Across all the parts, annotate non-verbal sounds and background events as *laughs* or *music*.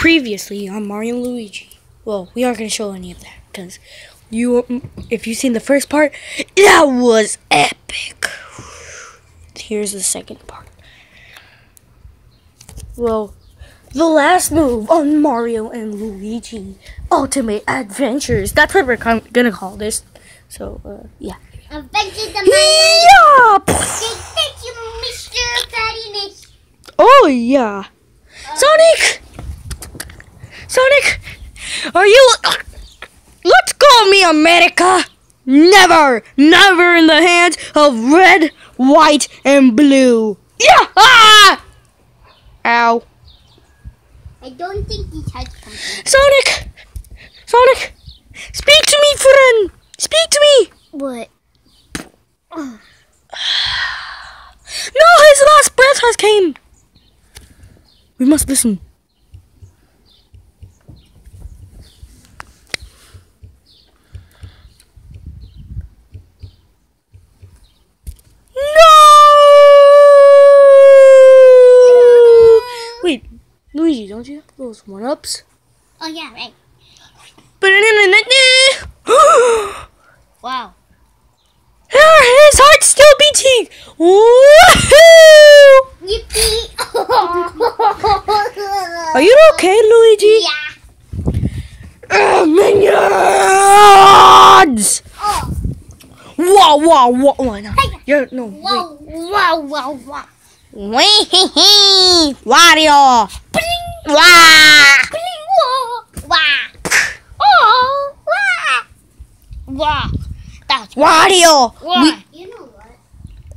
previously on Mario and Luigi. Well, we aren't going to show any of that because you, if you've seen the first part, that was epic. Here's the second part. Well, the last move on Mario and Luigi Ultimate Adventures. That's what we're gonna call this. So, uh, yeah. Adventures of Yeah! Thank you, Mr. Fattiness. Oh, yeah. Sonic! Sonic! Are you... Let's go, me America! Never, never in the hands of red, white, and blue. Yeah! Ah! Ow. I don't think he has something. Sonic! Sonic! Speak to me, friend! Speak to me! What? *sighs* No, his last breath has came! We must listen. No! Wait, Don't you those one-ups? Oh, yeah, right. But in the night, wow. His heart's still beating! Woohoo! Yippee! *laughs* Are you okay, Luigi? Yeah. Uh, minions! Oh. Wow, wow, wow. Oh, no. Hey. You're, no, Wow, wow, wow, wow. wait. Wario! Bling, Wah! bling, wah, wah. Oh, wah. Wah. That's Wario! wah. We- You know what?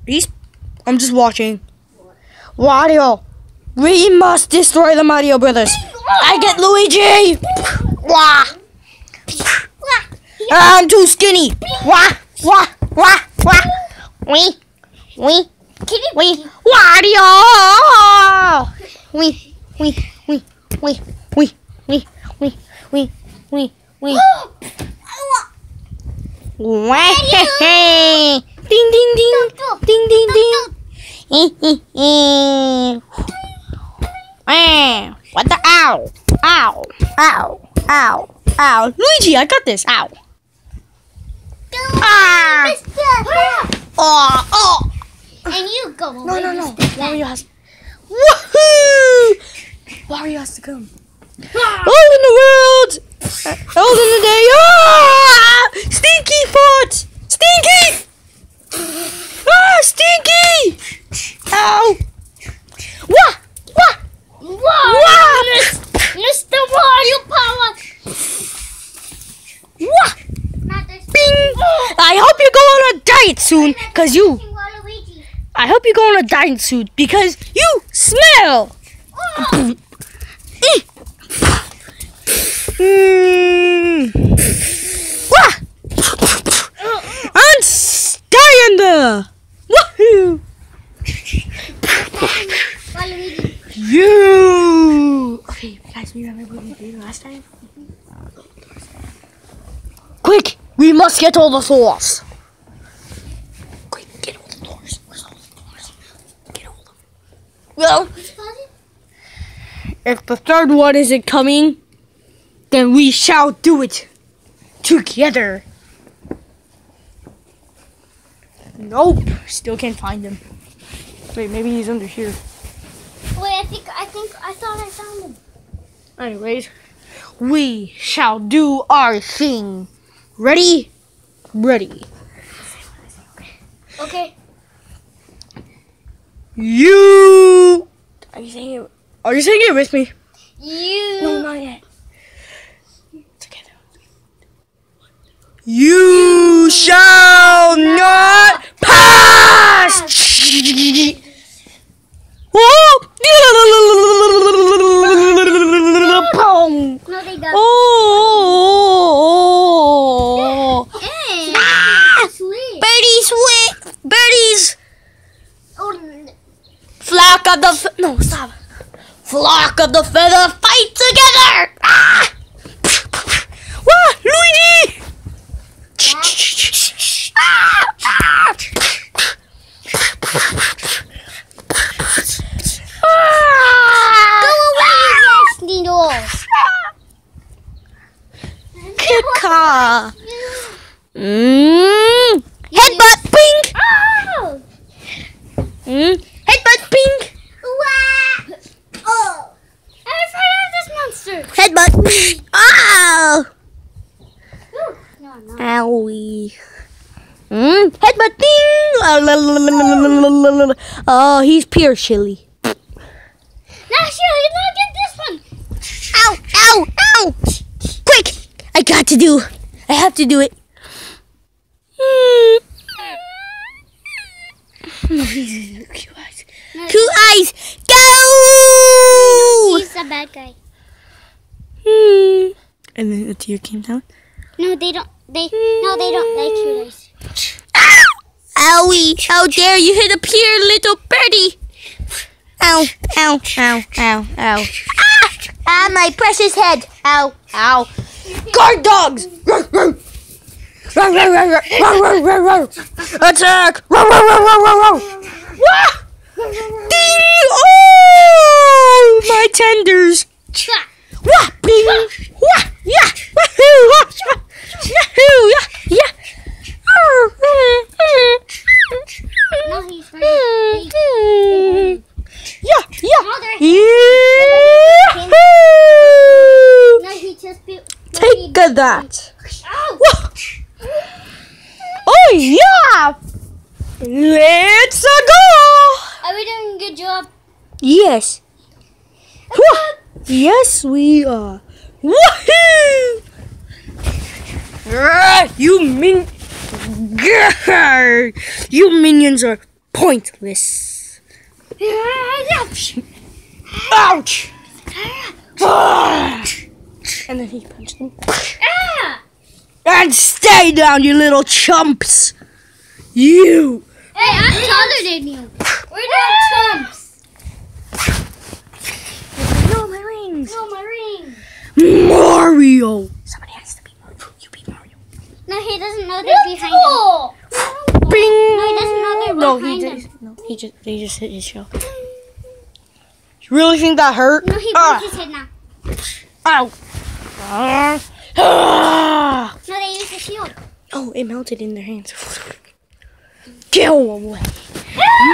These, I'm just watching. Wario! We must destroy the Mario Brothers. I get Luigi! Wah! Wah. I'm too skinny! Wah! Wah! Wah! Wah! Wee! Kitty, Wee! Wario! Wee! Wee! In the world! All in the day! Ah! Stinky foot! Stinky! Ah! Stinky! Ow! Wah! Wah! Wow! Wah! Mr. Wario Power! Wah! Bing! I hope you go on a diet soon, cause you. I hope you go on a diet soon, because you smell. Oh. Wah! And stay in there. Woohoo! You. Okay, guys, remember what we did last time? Quick, we must get all the sauce. Quick, get all the doors. Where's all the doors? Get all of them. Well, if the third one isn't coming, then we shall do it together. Nope, still can't find him. Wait, maybe he's under here. Wait, I think I think I thought I found him. Anyways, we shall do our thing. Ready? Ready. Okay. You. Are you saying it? Are you saying it with me? You. No, not yet. You shall not pass. Oh! No, they don't. Oh! Hey. Ah! Birdies, wait! Birdies! Oh, Flock of the no, stop. Flock of the feather, car. Mm. Headbutt pink. Oh. Mm. Headbutt pink. Wow. Oh. I'm afraid of this monster. Headbutt. oh. No, no. Owie. Mm. Headbutt ding. Oh. he's pure chili. Now, Shirley, Not get this one. Ow, ow, ow. Quick. I got to do. I have to do it. Cute eyes. No, Two eyes. Go. He's a bad guy. Hmm. And then a tear came down. No, they don't. They no, they don't like you guys. Owie! How dare you hit a pure little birdie! Ow, ow, ow, ow, ow. Ah! Ah, my precious head! Ow, ow. Guard dogs! Attack! oh, my tenders! Yeah, yeah. Yeah. He just built. Take a that! Oh yeah! Let's go! Are we doing a good job? Yes. Yes, we are. Woohoo! You min, Grr! you minions are pointless. Ouch! Ah! And then he punched him. Ah! And stay down, you little chumps! You! Hey, I'm taller than you. We're not chumps. No, my rings! No, my ring. Mario! Somebody has to be Mario. You be Mario. No, he doesn't know they're behind him. Bing! No, he doesn't know they're No, behind he him. just, no, he just, they just hit his shell. You really think that hurt? No, he Ah, broke his head now. Ow! No, they used a shield. Oh, it melted in their hands. Go away.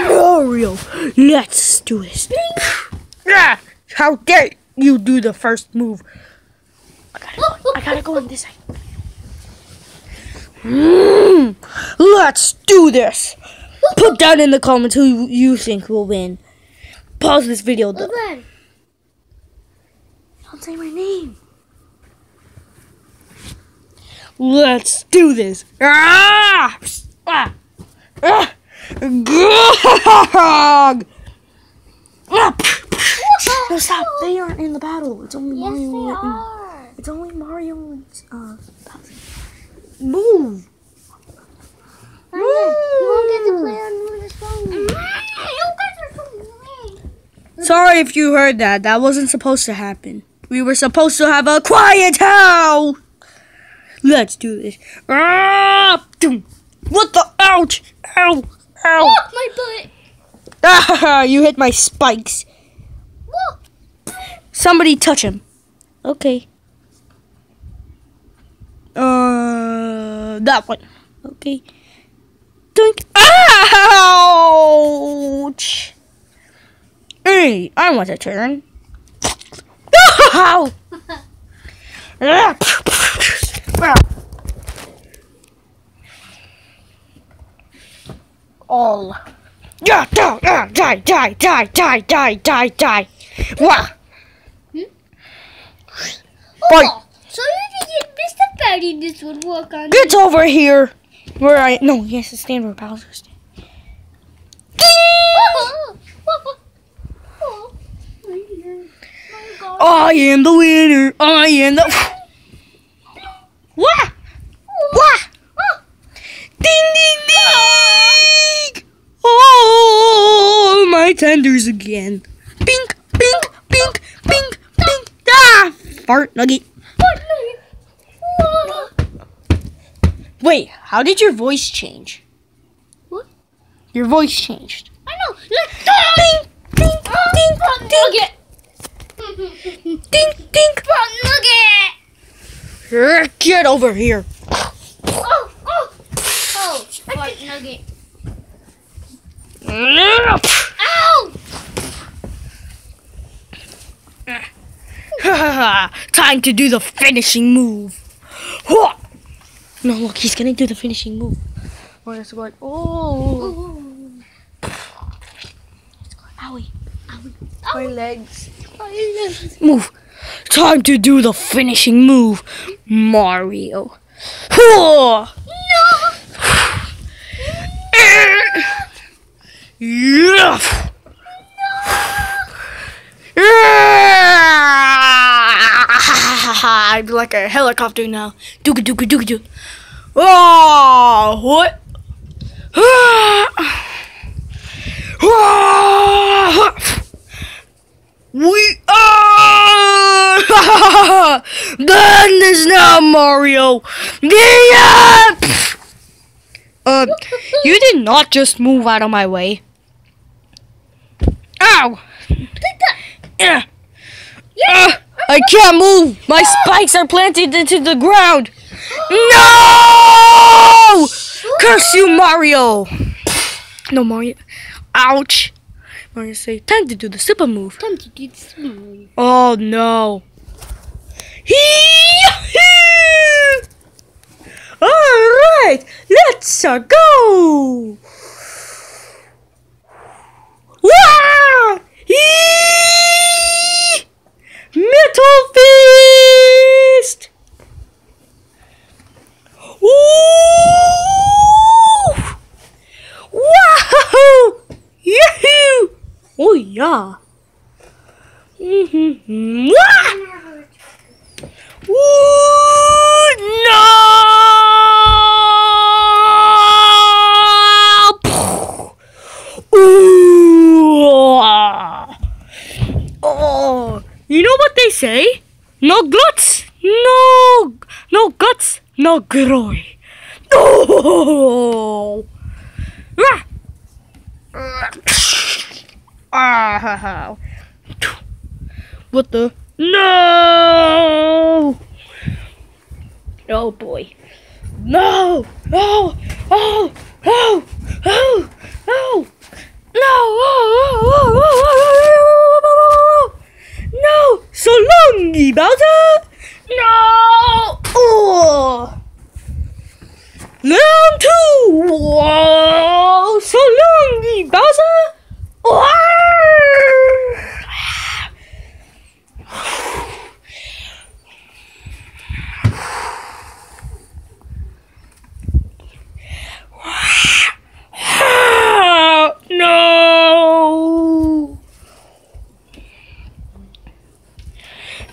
Mario, let's do this. Ah, How dare you do the first move? I gotta, I gotta go on this side. Mm, let's do this. Put down in the comments who you think will win. Pause this video. Though. Open. Don't say my name. Let's do this. No, stop. They aren't in the battle. It's only Yes, Mario. they are. It's only Mario and uh. Move. Sorry if you heard that. That wasn't supposed to happen. We were supposed to have a quiet house. Let's do this. Ah! What the? Ouch! Ow! Ow! Oh, my butt. Ah! *laughs* You hit my spikes. Whoa. Somebody touch him. Okay. Uh, that one. Okay. Doink. Ouch! Hey, I want a turn. *laughs* Ow! *laughs* All. Yeah, die, yeah, die, die, die, die, die, die, die. Wah! Boy, Oh, so you think Mr. Patty this would work on get over here. Where I no, he has to stand where Bowser stands. Oh, oh, oh. I am the winner. I am the. Oh, again. Pink, pink, pink, pink, pink. Ah! Fart nugget. Wait, how did your voice change? What? Your voice changed. I know. Let's go. Ding, ding, ding, ding, Nugget. ding, ding. Nugget. Get over here. Oh, oh, oh, fart nugget. Ow! *laughs* Time to do the finishing move. No, look, he's gonna do the finishing move. Oh, it's going. Oh, Ooh. owie, Owie. my legs. My legs. Move. Time to do the finishing move, Mario. Hua! *sighs* Yeah. I'd be like a helicopter now. Dooga dooga dooga doo. Oh, what? Ah. Ah. We are this now, Mario. Yeah. Uh, um, you did not just move out of my way. Ow! Yeah. Uh, I can't move. My spikes are planted into the ground. No! Curse you, Mario. No, Mario. Ouch. Mario say, time to do the super move. Time to do this move. Oh no. Alright, let's go! Wow! Yee! Metal Fist! Ooh! Wow! Yahoo! Oh yeah. Mm-hmm. Wah! Ooh, no! Ooh. Oh, you know what they say? No guts, no, no guts, no glory. Oh! Ah! Ah! What the? No! Oh boy. No! No! Oh! Oh! Oh! Oh! No! Oh! Oh! Oh! Oh! Oh! No! So long, Bowser! No! Oh! Round two! Whoa! So long, Bowser! Whoa! No!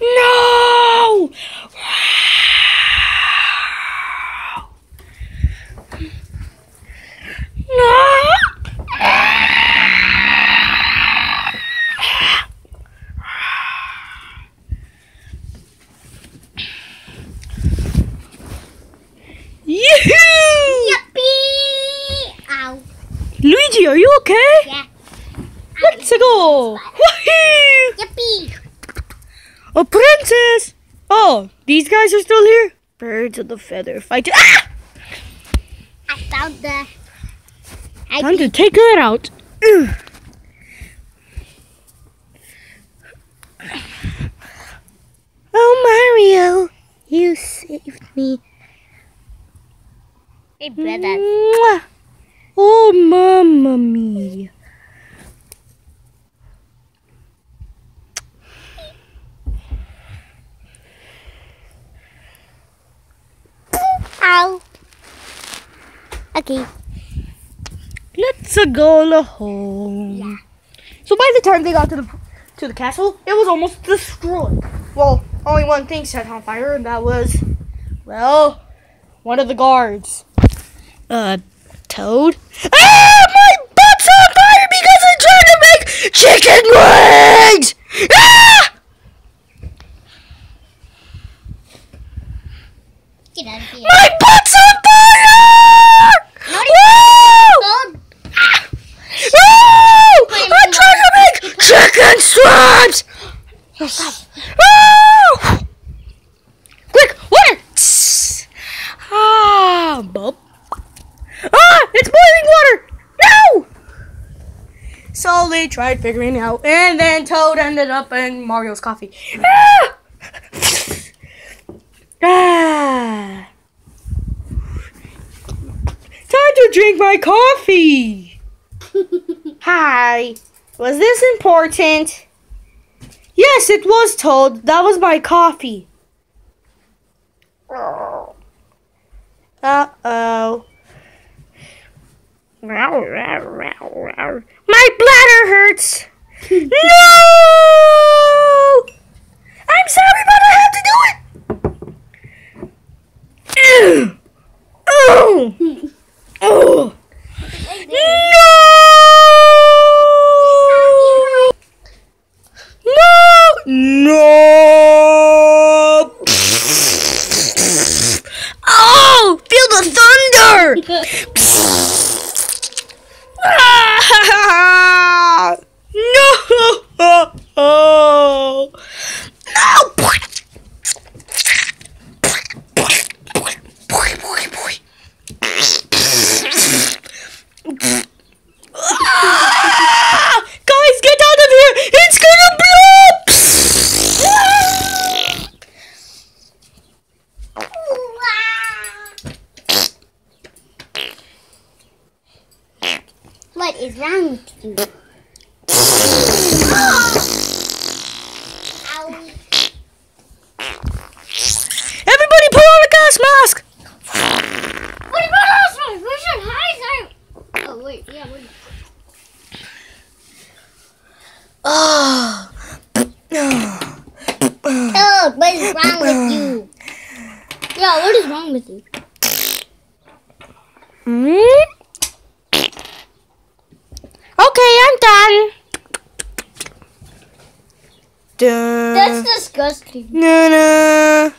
No! No! Yoo-hoo! Yippee! Ow. Luigi, are you okay? Yeah. Let's go! Woohoo! Yippee! A princess! Oh, these guys are still here? Birds of the feather fight. Ah! I found the. I Time to take her out. *clears throat* Oh, Mario, you saved me. Hey, brother. Mwah. Oh, mamma mia. Ow. Okay. Let's go home. Yeah. So by the time they got to the to the castle, it was almost destroyed. Well, only one thing set on fire, and that was, well, one of the guards. Uh, Toad. Ah, my butt's on fire because I'm trying to make chicken wings. Ah! Get out of here. My butt's on fire! Not Woo! I'm trying to make chicken strips! Oh! Quick, water! SpongeBob. Ah! It's boiling water! No! So they tried figuring it out, and then Toad ended up in Mario's coffee. Ah! ah! Time to drink my coffee! *laughs* Hi. Was this important? Yes, it was Toad. That was my coffee. Uh oh. My bladder hurts. *laughs* no! I'm sorry, but I have to do it. Oh! Oh! No! No! No! Oh! Feel the thunder! Ah! No! No! Ah! Guys, get out of here! It's gonna What is wrong with you? Owie. Everybody put on a gas mask! What about us? We should hide there. Oh wait, yeah. Wait. Oh. Oh, what is wrong with you? Yeah, what is wrong with you? Hmm? Okay, I'm done. Dun. That's disgusting. Na na.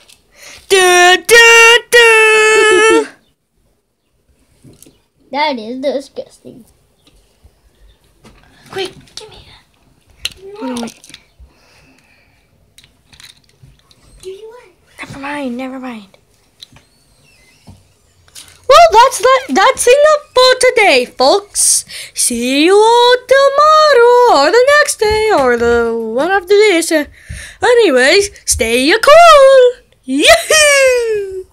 Da da da. *laughs* That is disgusting. Quick, give me that. Never mind, never mind. Well, that's that. That's enough for today, folks. See you all tomorrow, or the next day, or the one after this. Anyways, stay cool. *laughs* Yahoo!